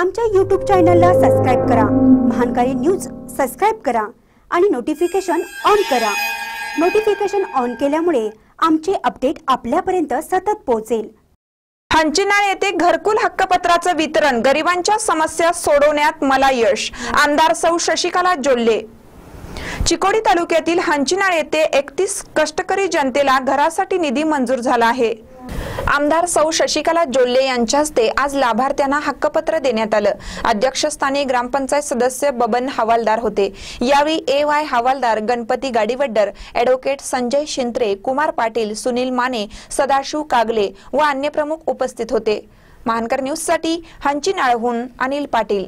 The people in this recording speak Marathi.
आमच्या यूट्यूब चॅनलला सबस्क्राईब करा. महानकारी न्यूज सबस्क्राईब करा आणि नोटिफिकेशन ऑन करा. नोटिफिकेशन ऑन केल्यामुळे आमचे अपडेट आपल्यापर्यंत सतत पोहोचेल. हंचिनाळ येथे घरकुल हक्कपत्राचं वितरण गरिबांच्या समस्या सोडवण्यात मला यश आमदार सौ शशिकला जोल्ले. चिकोडी तालुक्यातील हंचिनाळ येथे एकतीस कष्टकरी जनतेला घरासाठी निधी मंजूर झाला आहे. आमदार सौ शशिकला जोल्ले यांच्या हस्ते आज लाभार्थ्यांना हक्कपत्र देण्यात आलं. अध्यक्षस्थानी ग्रामपंचायत सदस्य बबन हवालदार होते. यावेळी ए वाय हवालदार गणपती गाडीवड्डर ॲडव्होकेट संजय शिंत्रे कुमार पाटील सुनील माने सदाशिव कागले व अन्य प्रमुख उपस्थित होते. महानकर न्यूजसाठी हंचिनाळहून अनिल पाटील.